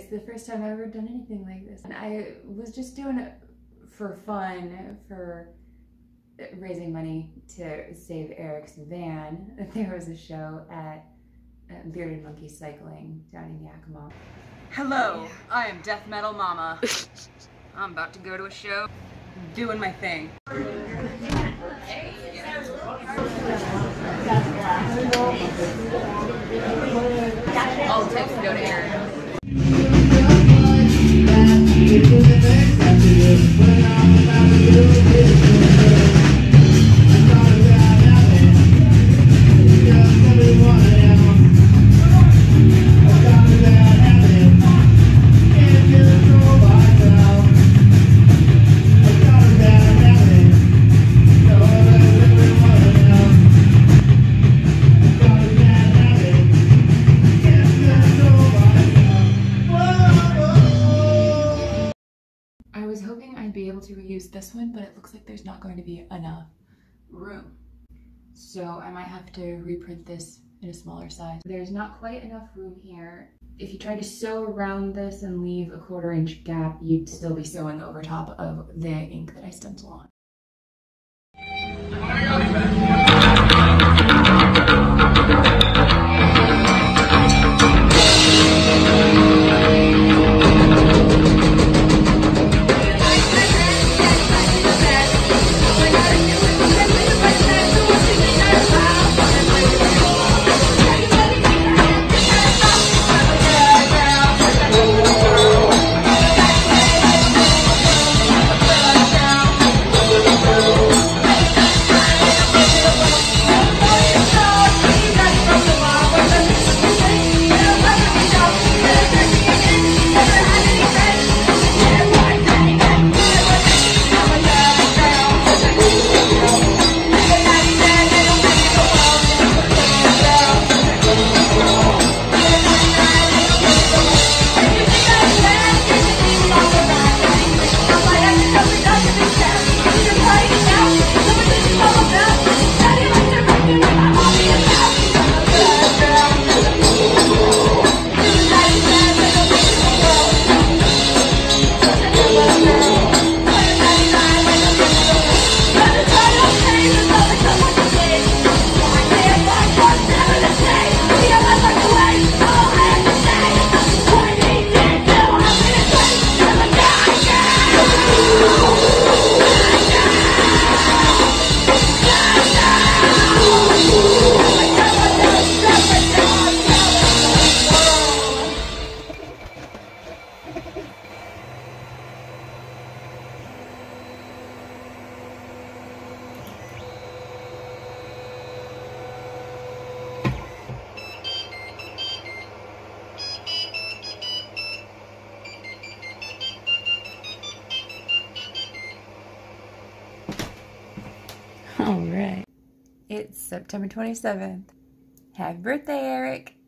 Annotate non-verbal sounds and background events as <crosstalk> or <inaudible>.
It's the first time I've ever done anything like this. And I was just doing it for fun, for raising money to save Erik's van. <laughs> There was a show at uh, Bearded Monkey Cycling down in Yakima. Hello, I am Death Metal Mama. <laughs> I'm about to go to a show, doing my thing. All takes go to Aaron. I able to reuse this one, but it looks like there's not going to be enough room. So I might have to reprint this in a smaller size. There's not quite enough room here. If you try to sew around this and leave a quarter inch gap, you'd still be sewing over top of the ink that I stencil on. <laughs> All right. It's September 27th. Happy birthday, Erik.